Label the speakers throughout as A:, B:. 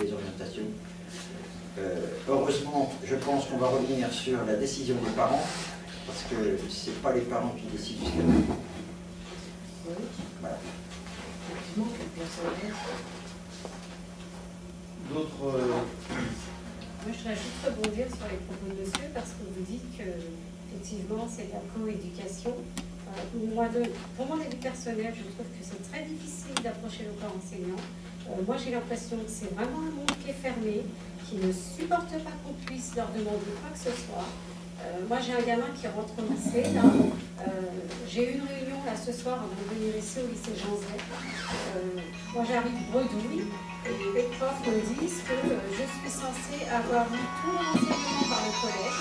A: des orientations. Euh, heureusement, je pense qu'on va revenir sur la décision des parents, parce que ce n'est pas les parents qui décident jusqu'à maintenant. Voilà.
B: D'autres. euh,
C: Moi, je voudrais juste rebondir sur les propos de monsieur parce que vous dites que, effectivement, c'est la coéducation. Euh, moi, de- pour mon avis personnel, je trouve que c'est très difficile d'approcher le corps enseignant. Moi, j'ai l'impression que c'est vraiment un monde qui est fermé, qui ne supporte pas qu'on puisse leur demander quoi que ce soit. Euh, moi, j'ai un gamin qui rentre au lycée. Euh, j'ai eu une réunion, là, ce soir, avant de venir ici, au lycée Jean Zay. Euh, moi, j'arrive bredouille, et les profs me disent que je suis censée avoir eu tout mon enseignement par le collège,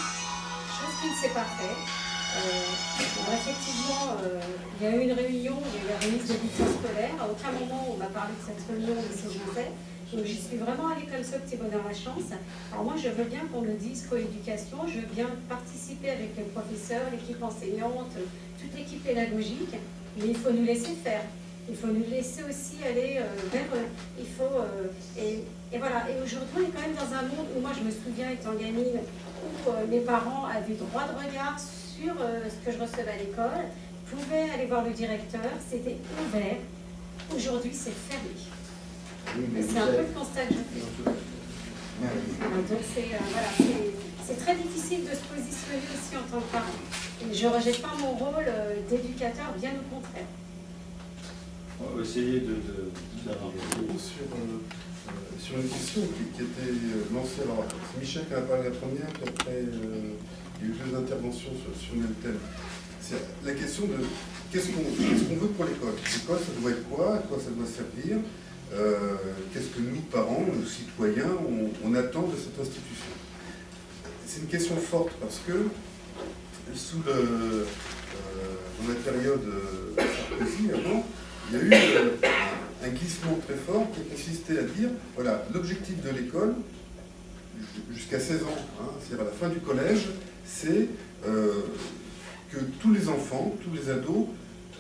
C: chose qui ne s'est pas faite. Euh, effectivement, euh, il y a eu une réunion, il y a eu la remise de bulletins scolaires. À aucun moment on m'a parlé de cette réunion au lycée Jean Zay. Donc j'y suis vraiment allée comme ça, petit bonheur la chance. Alors moi, je veux bien qu'on me dise coéducation, je veux bien participer avec le professeur, l'équipe enseignante, toute l'équipe pédagogique, mais il faut nous laisser faire. Il faut nous laisser aussi aller euh, vers eux. Il faut et, voilà. Et aujourd'hui, on est quand même dans un monde où moi, je me souviens étant gamine, où mes parents avaient droit de regard sur euh, ce que je recevais à l'école, pouvaient aller voir le directeur, c'était ouvert. Aujourd'hui, c'est fermé.
A: Oui,
C: c'est un peu le constat que je fais.
A: Oui.
C: Donc c'est euh, voilà, c'est- très difficile de se positionner aussi en tant que parent. Et je ne rejette pas mon rôle euh, d'éducateur, bien au contraire.
B: On va essayer de. de, d'avoir-
D: sur, euh, sur une question qui, qui était lancée. Alors, c'est Michel qui a parlé la première, puis après, euh, il y a eu deux interventions sur, le même thème. C'est la question de qu'est-ce qu'on veut pour l'école? L'école, ça doit être quoi? À quoi ça doit servir? Euh, Qu'est-ce que nous, parents, nous, citoyens, on, attend de cette institution? C'est une question forte parce que sous le, euh, dans la période euh, Sarkozy, avant, il y a eu un- glissement très fort qui a consisté à dire, voilà, l'objectif de l'école, jusqu'à 16 ans, hein, c'est-à-dire à la fin du collège, c'est euh, que tous les enfants, tous les ados,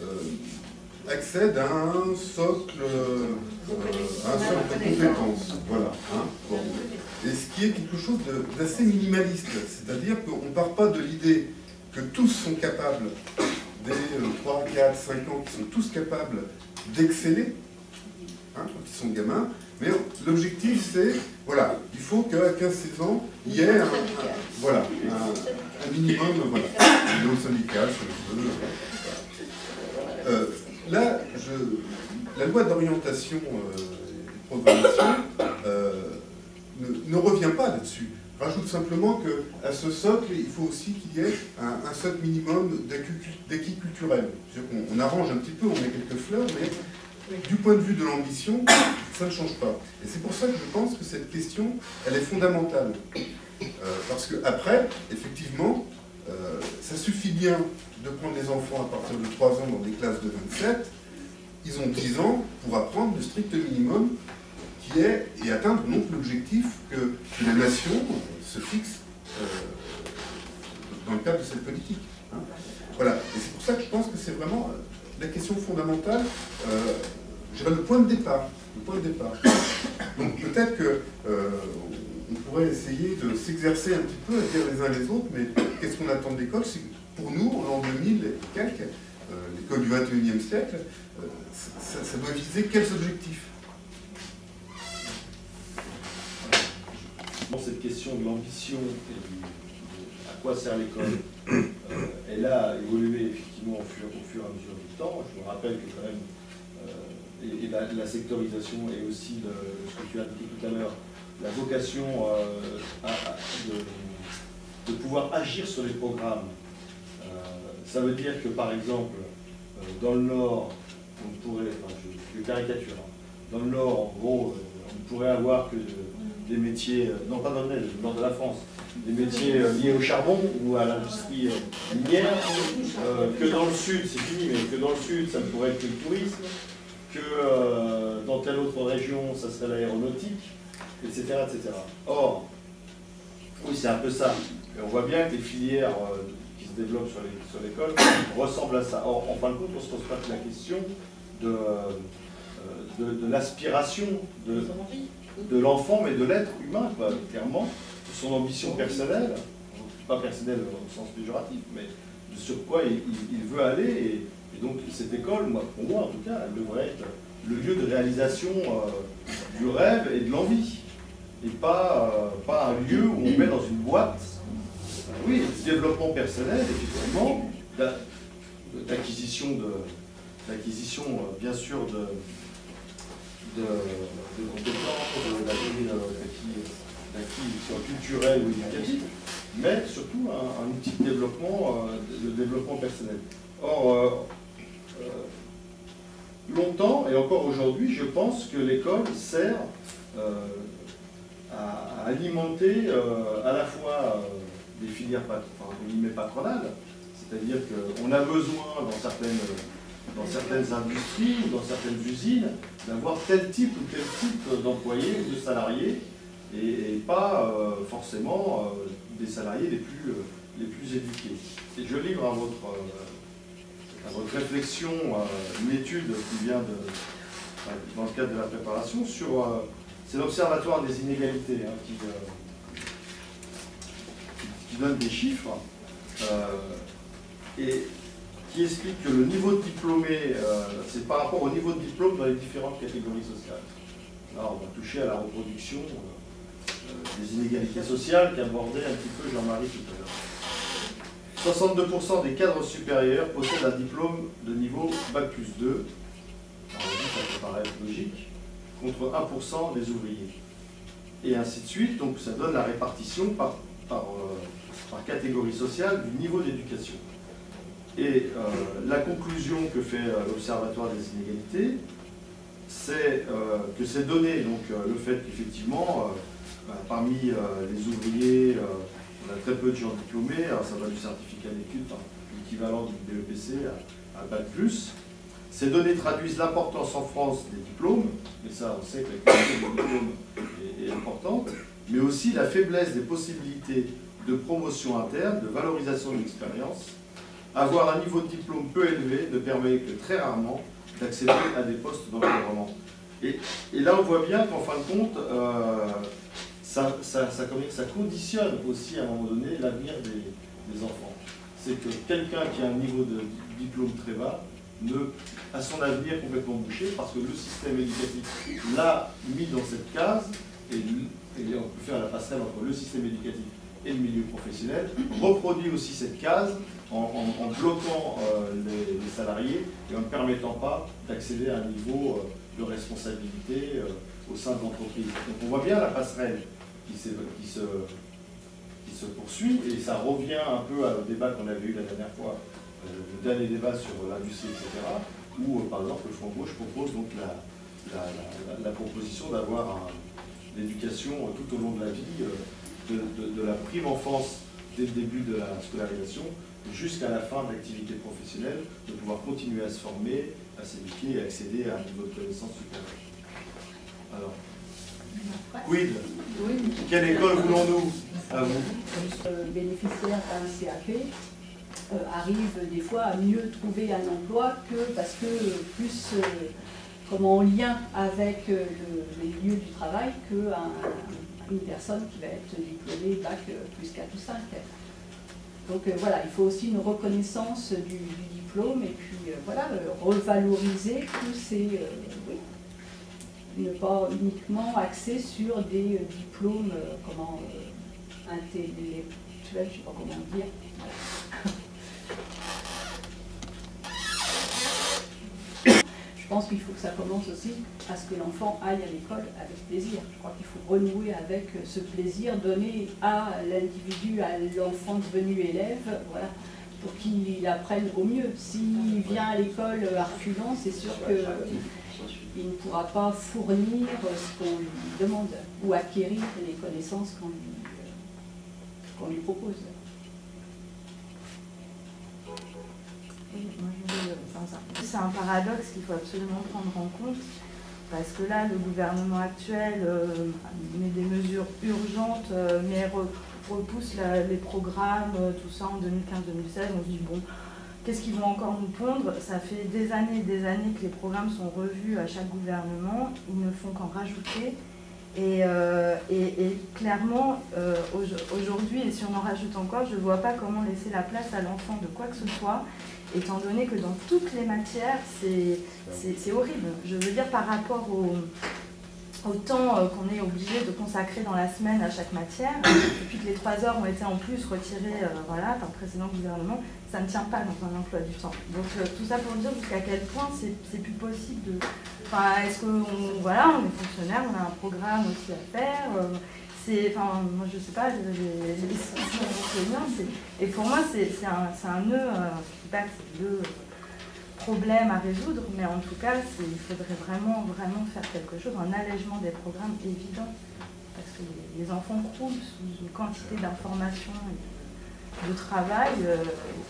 D: euh, accèdent à un socle, euh, un socle de compétences. Voilà. hein. Et ce qui est quelque chose d'assez minimaliste, c'est-à-dire qu'on ne part pas de l'idée que tous sont capables, euh, 3, 4, 5 ans, qui sont tous capables d'exceller, hein, quand ils sont gamins, mais l'objectif c'est, voilà, il faut qu'à 15-16 ans, il y ait un, un- voilà, un, un minimum, voilà, minimum syndical, si on veut, voilà. Euh, là, je, la loi d'orientation euh, et de programmation euh, ne, ne revient pas là-dessus. Rajoute simplement qu'à ce socle, il faut aussi qu'il y ait un, un socle minimum d'acquis qu'on- on arrange un petit peu, on met quelques fleurs, mais du point de vue de l'ambition, ça ne change pas. Et c'est pour ça que je pense que cette question, elle est fondamentale. Euh, parce que après, effectivement, euh, ça suffit bien de prendre les enfants à partir de 3 ans dans des classes de 27. Ils ont 10 ans pour apprendre le strict minimum qui est et atteindre donc l'objectif que, que la nation se fixe euh, dans le cadre de cette politique. hein. Voilà. Et c'est pour ça que je pense que c'est vraiment la question fondamentale, le point de départ. Donc peut-être que euh, on pourrait essayer de s'exercer un petit peu à dire les uns les autres, mais qu'est-ce qu'on attend de l'école? Pour nous, en l'an 2000 et quelques, euh, l'école du 21e siècle, euh, ça, doit viser quels objectifs?
B: Cette question de l'ambition et à quoi sert l'école, euh, elle a évolué effectivement au fur, au fur et à mesure du temps. Je me rappelle que quand même, et, la, sectorisation et aussi ce que tu as dit tout à l'heure, la vocation euh, de, pouvoir agir sur les programmes. Euh, ça veut dire que par exemple, euh, dans le Nord, on pourrait, enfin je, caricature, hein. dans le Nord, en gros, on pourrait avoir que des métiers, non pas dans le nord de la France, des métiers liés au charbon ou à l'industrie minière, que dans le sud, c'est fini, mais que dans le sud, ça pourrait être le tourisme, que euh, dans telle autre région, ça serait l'aéronautique, etc., etc. Or, oui, c'est un peu ça. Et on voit bien que les filières euh, qui se développent sur l'école ressemblent à ça. Or, en fin de compte, on se pose pas la question de, euh, de, de l'aspiration de, de l'enfant, mais de l'être humain, quoi, clairement, de son ambition personnelle, pas personnelle au sens péjoratif, mais de sur quoi il, veut aller. Et, donc cette école, moi, pour moi en tout cas, elle devrait être le lieu de réalisation euh, du rêve et de l'envie, et pas, euh, pas un lieu où on met dans une boîte, oui, développement personnel, effectivement, d'acquisition d'acquisition, euh, bien sûr, de, de, de d'acquis culturels ou éducatifs, mais surtout un, outil de développement, euh, de développement personnel. Or, euh, longtemps, et encore aujourd'hui, je pense que l'école sert à, alimenter à la fois des filières patronales, c'est-à-dire qu'on a besoin dans certaines dans certaines industries ou dans certaines usines d'avoir tel type ou tel type d'employés ou de salariés et, pas euh, forcément euh, des salariés les plus, euh, les plus éduqués. Et je livre à votre, à votre réflexion une étude qui vient de, dans le cadre de la préparation sur. c'est l'Observatoire des inégalités hein, qui, donne des chiffres. et qui explique que le niveau de diplômé, euh, c'est par rapport au niveau de diplôme dans les différentes catégories sociales. Là, on va toucher à la reproduction euh, euh, des inégalités sociales qu'abordait un petit peu Jean-Marie tout à l'heure. 62% des cadres supérieurs possèdent un diplôme de niveau Bac plus 2, ça peut paraître logique, contre 1% des ouvriers. Et ainsi de suite, donc ça donne la répartition par, par catégorie sociale du niveau d'éducation. Et euh, la conclusion que fait euh, l'Observatoire des inégalités, c'est euh, que ces données, donc le fait qu'effectivement, bah, parmi les ouvriers, on a très peu de gens diplômés, ça va du certificat d'études, l'équivalent du BEPC à, à Bac+, ces données traduisent l'importance en France des diplômes, et ça on sait que la qualité des diplômes est, est importante, mais aussi la faiblesse des possibilités de promotion interne, de valorisation de l'expérience, avoir un niveau de diplôme peu élevé ne permet que très rarement d'accéder à des postes d'encadrement. Et, et, là, on voit bien qu'en fin de compte, euh, ça, conditionne aussi à un moment donné l'avenir des, enfants. C'est que quelqu'un qui a un niveau de diplôme très bas a son avenir complètement bouché parce que le système éducatif l'a mis dans cette case et, et on peut faire la passerelle entre le système éducatif et le milieu professionnel, reproduit aussi cette case en, bloquant euh, les, salariés et en ne permettant pas d'accéder à un niveau euh, de responsabilité euh, au sein de l'entreprise. Donc on voit bien la passerelle qui, se, poursuit et ça revient un peu au débat qu'on avait eu la dernière fois, le dernier débat sur l'industrie, etc., où par exemple le Front Gauche propose donc la, proposition d'avoir l'éducation tout au long de la vie, de, de la prime enfance dès le début de la scolarisation jusqu'à la fin de l'activité professionnelle, de pouvoir continuer à se former, à s'éduquer et accéder à un niveau de connaissance supérieur. Alors, quid Quelle école voulons-nous à vous
E: euh, bénéficiaire d'un CAP euh, arrive des fois à mieux trouver un emploi que parce que plus euh, comment en lien avec le, les lieux du travail qu'une personne qui va être diplômée bac plus 4 ou 5. Donc voilà, il faut aussi une reconnaissance du, diplôme et puis voilà, revaloriser tous ces. Ne pas uniquement axer sur des diplômes, comment, intellectuels, je ne sais pas comment dire. Je pense qu'il faut que ça commence aussi à ce que l'enfant aille à l'école avec plaisir. Je crois qu'il faut renouer avec ce plaisir donné à l'individu, à l'enfant devenu élève, voilà, pour qu'il apprenne au mieux. S'il vient à l'école à reculant, c'est sûr qu'il ne pourra pas fournir ce qu'on lui demande ou acquérir les connaissances qu'on lui, lui propose.
F: C'est un paradoxe qu'il faut absolument prendre en compte, parce que là, le gouvernement actuel euh, met des mesures urgentes, euh, mais repousse les programmes, euh, tout ça en 2015-2016. On se dit, bon, qu'est-ce qu'ils vont encore nous pondre? Ça fait des années et des années que les programmes sont revus à chaque gouvernement, ils ne font qu'en rajouter. Et, euh, clairement, euh, au- aujourd'hui, et si on en rajoute encore, je ne vois pas comment laisser la place à l'enfant de quoi que ce soit, étant donné que dans toutes les matières, c'est horrible. Je veux dire, par rapport au, temps euh, qu'on est obligé de consacrer dans la semaine à chaque matière, depuis que les trois heures ont été en plus retirées voilà, par le précédent gouvernement, ça ne tient pas dans un emploi du temps. Donc euh, tout ça pour dire jusqu'à quel point c'est plus possible de... Enfin, est-ce qu'on voilà, on est fonctionnaire, on a un programme aussi à faire euh, c'est, enfin, moi je sais pas, les, c'est- et pour moi c'est un, un nœud, euh, je dis pas le problème à résoudre, mais en tout cas il faudrait vraiment, vraiment faire quelque chose, un allègement des programmes évident, parce que les, enfants croulent sous une quantité d'informations de travail euh,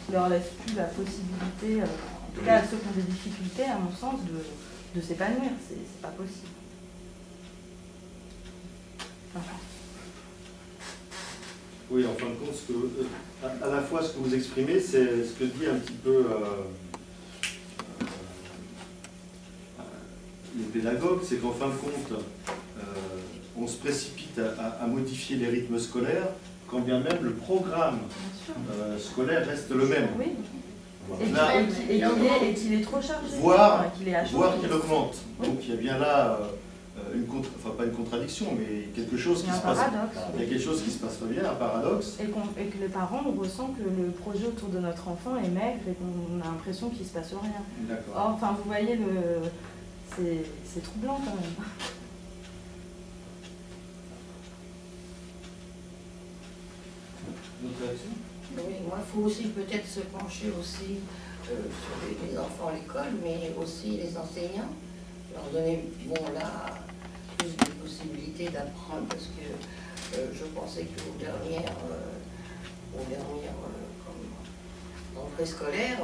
F: qui leur laisse plus la possibilité, euh, en tout cas à ceux qui ont des difficultés, à mon sens, de, de s'épanouir, c'est c'est pas possible.
B: Oui, en fin de compte, ce que, euh, à, la fois ce que vous exprimez, c'est ce que dit un petit peu euh, euh, euh, les pédagogues, c'est qu'en fin de compte, euh, on se précipite à modifier les rythmes scolaires, quand bien même le programme euh, scolaire reste le même.
F: Oui, et qu'il et est, trop chargé.
B: Voire-
F: enfin, qu'il
B: augmente.
F: Oui.
B: Donc il y a bien là, euh, une enfin pas une contradiction, mais quelque chose qui se passe.
F: paradoxe.
B: Il y a quelque chose qui se passe pas bien, un paradoxe.
F: Et, que les parents, on ressent que le projet autour de notre enfant est maigre et qu'on a l'impression qu'il se passe rien.
B: D'accord.
F: Or, enfin, vous voyez, le... c'est troublant quand même.
B: D'autres
G: Oui, moi, il faut aussi peut-être se pencher aussi euh, sur les, les enfants à l'école, mais aussi les enseignants, leur donner, bon là, plus de possibilités d'apprendre, parce que euh, je pensais qu'aux dernières, euh, aux dernières comme, rentrées scolaires,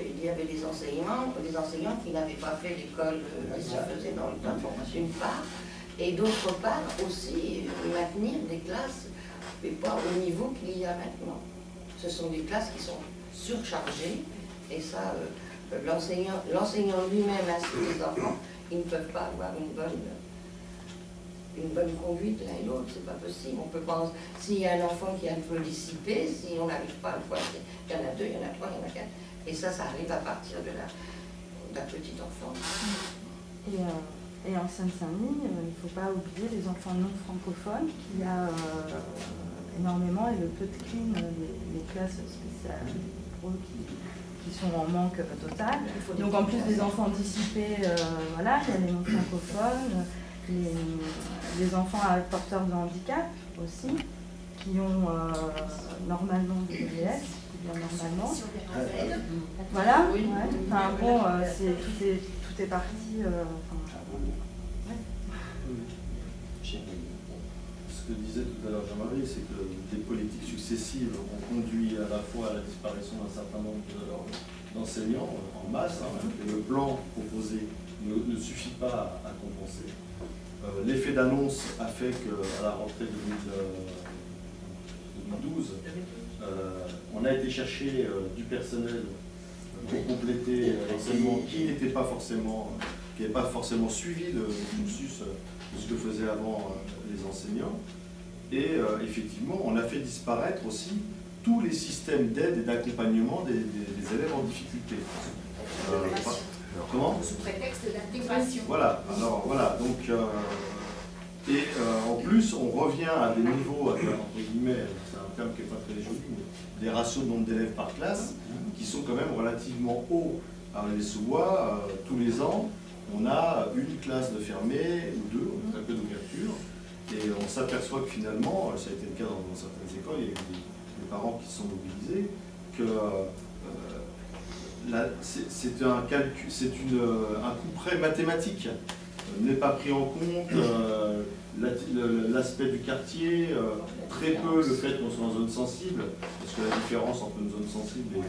G: il y avait des enseignants, des enseignants qui n'avaient pas fait l'école qui se faisait dans le temps, d'une part, et d'autre part aussi maintenir des classes, mais pas au niveau qu'il y a maintenant. Ce sont des classes qui sont surchargées, et ça, euh, l'enseignant lui-même ainsi que les enfants, ils ne peuvent pas avoir une bonne, une bonne conduite l'un et l'autre, c'est pas possible. On peut penser, s'il y a un enfant qui est un peu dissipé, si on n'arrive pas à le voir, il y en a deux, il y en a trois, il y en a quatre, et ça, ça arrive à partir de la, de petite enfance.
F: Et, euh, en Seine-Saint-Denis, euh, il ne faut pas oublier les enfants non francophones, qu'il y a énormément, et le peu de clean, euh, les, les classes spéciales pour eux qui, qui sont en manque euh, total. Donc en plus des enfants dissipés, euh, voilà, il y a les non francophones, les, les enfants porteurs de handicap aussi, qui ont euh, normalement des DBS, qui bien normalement. Voilà, ouais. Enfin bon, euh, c'est, tout, est, tout est parti. euh, enfin,
B: Ce que disait tout à l'heure Jean-Marie, c'est que des politiques successives ont conduit à la fois à la disparition d'un certain nombre de- d'enseignants en masse, hein, et le plan proposé ne, suffit pas à, compenser. Euh, L'effet d'annonce a fait qu'à la rentrée 2000, euh, 2012, euh, on a été chercher du personnel pour compléter l'enseignement qui n'était pas forcément, qui n'avait pas forcément suivi le cursus euh, de ce que faisaient avant euh, les enseignants. Et euh, effectivement, on a fait disparaître aussi tous les systèmes d'aide et d'accompagnement des, des- des élèves en difficulté. Euh, par- comment
H: Sous prétexte d'intégration.
B: voilà, alors voilà, donc, euh, et euh, en plus, on revient à des niveaux, entre guillemets, c'est un terme qui n'est pas très joli, mais des ratios de nombre d'élèves par classe, qui sont quand même relativement hauts. Les sous-bois, euh, tous les ans, on a une classe de fermée ou deux, on a très peu d'ouverture, et on s'aperçoit que finalement, euh, ça a été le cas dans, certaines écoles, il y a des, parents qui se sont mobilisés, que euh, Là, c'est un calcul, c'est euh, coup près mathématique. Euh, N'est pas pris en compte euh, l'aspect du quartier, euh, très peu le fait qu'on soit en zone sensible, parce que la différence entre une zone sensible et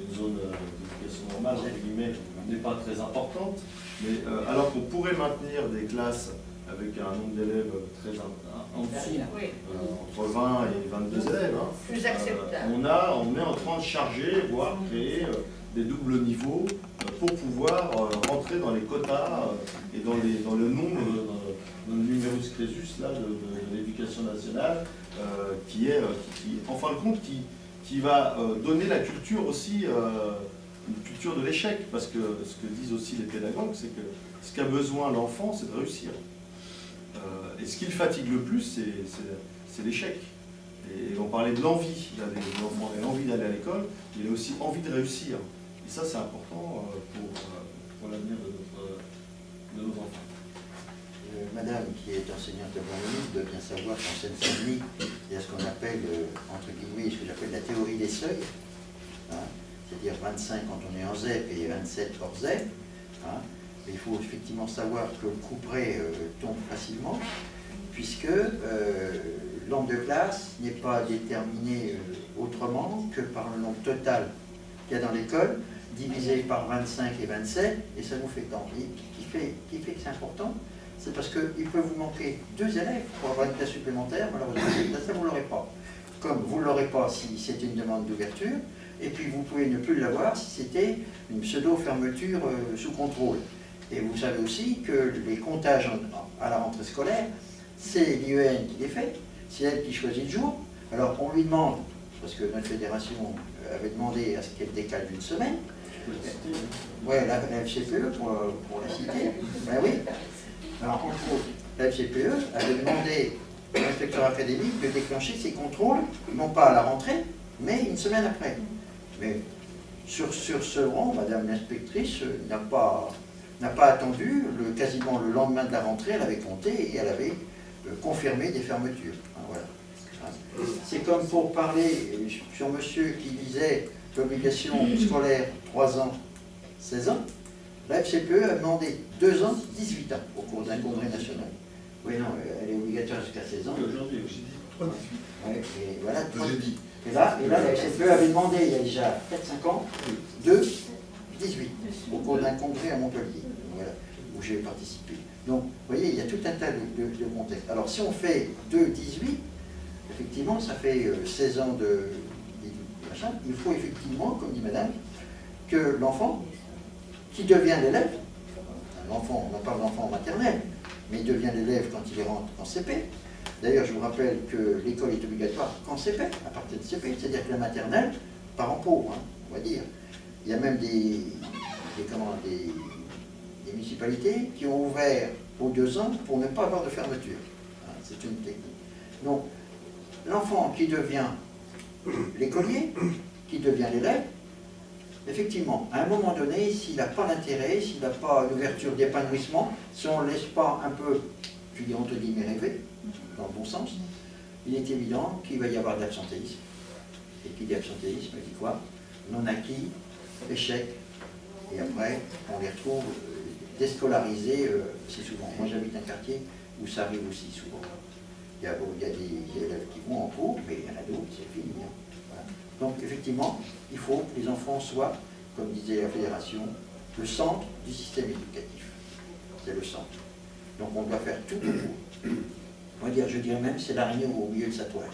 B: une zone euh, d'éducation normale, entre guillemets, n'est pas très importante. Mais euh, alors qu'on pourrait maintenir des classes avec un nombre d'élèves très en, en dessous,
G: Oui,
B: euh, entre 20 et 22 élèves, hein,
G: plus acceptable.
B: on, a, on est en train de charger, voire créer des doubles niveaux pour pouvoir rentrer dans les quotas et dans, les, dans le nombre, dans, le numerus clausus là, de, de, l'éducation nationale, euh, qui est, qui, en fin de compte, qui, qui va euh, donner la culture aussi, une culture de l'échec, parce que ce que disent aussi les pédagogues, c'est que ce qu'a besoin l'enfant, c'est de réussir. et ce qui le fatigue le plus, c'est l'échec. Et on parlait de l'envie, l'enfant a l'envie d'aller à l'école, il a aussi envie de réussir. Et ça, c'est important pour, l'avenir de de nos enfants.
A: Euh, madame, qui est enseignante agronomie, doit bien savoir qu'en Seine-Saint-Denis, il y a ce qu'on appelle, euh, entre guillemets, ce que j'appelle la théorie des seuils, hein, c'est-à-dire 25 quand on est en ZEP et 27 hors ZEP. Hein. il faut effectivement savoir que le couperet euh, tombe facilement, puisque le nombre de classes n'est pas déterminé autrement que par le nombre total qu'il y a dans l'école, divisé par 25 et 27, et ça nous fait tant qui fait que c'est important, c'est parce qu'il peut vous manquer deux élèves pour avoir une classe supplémentaire, malheureusement, ça vous ne l'aurez pas. Comme vous ne l'aurez pas si c'était une demande d'ouverture, et puis vous pouvez ne plus l'avoir si c'était une pseudo-fermeture euh, sous contrôle. Et vous savez aussi que les comptages à la rentrée scolaire, c'est l'IEN qui les fait, c'est elle qui choisit le jour. Alors on lui demande, parce que notre fédération avait demandé à ce qu'elle décale d'une semaine, oui, la, FCPE, pour, pour, la citer. Ben oui. Alors, en gros, la FCPE avait demandé à l'inspecteur académique de déclencher ses contrôles, non pas à la rentrée, mais une semaine après. Mais sur, sur ce rang, Madame l'inspectrice n'a pas, pas attendu, le, quasiment le lendemain de la rentrée, elle avait compté et elle avait euh, confirmé des fermetures. voilà. C'est comme pour parler euh, sur monsieur qui disait l'obligation scolaire 3 ans, 16 ans, la FCPE a demandé 2 ans, 18 ans au cours d'un congrès national. Oui, non, elle est obligatoire jusqu'à 16 ans.
B: Aujourd'hui, j'ai dit 3 18.
A: et voilà, Et là, et là, la FCPE avait demandé, il y a déjà 4-5 ans, 2, 18, au cours d'un congrès à Montpellier, voilà, où j'ai participé. Donc, vous voyez, il y a tout un tas de, de, contextes. Alors, si on fait 2, 18, effectivement, ça fait 16 euh, ans de, il faut effectivement, comme dit madame, que l'enfant, qui devient l'élève, l'enfant, on parle d'enfant maternel, mais il devient l'élève quand il rentre en CP. D'ailleurs, je vous rappelle que l'école est obligatoire qu'en CP, à partir de CP, c'est-à-dire que la maternelle part en pauvre, hein, on va dire. Il y a même des, des, des, municipalités qui ont ouvert aux deux ans pour ne pas avoir de fermeture. Hein, c'est une technique. Donc, l'enfant qui devient l'écolier, qui devient l'élève, effectivement, à un moment donné, s'il n'a pas l'intérêt, s'il n'a pas l'ouverture d'épanouissement, si on ne laisse pas un peu, je dis entre guillemets, rêver, dans le bon sens, il est évident qu'il va y avoir de l'absentéisme. Et qui dit absentéisme, dit quoi? Non acquis, échec, et après, on les retrouve euh, déscolarisés, euh, c'est souvent. Moi j'habite un quartier où ça arrive aussi souvent. Il y, a, des élèves qui vont en cours, mais il y en a d'autres, c'est fini. Hein. Donc effectivement, il faut que les enfants soient, comme disait la fédération, le centre du système éducatif. C'est le centre. Donc on doit faire tout pour. On va dire, je dirais même, c'est l'araignée au milieu de sa toile.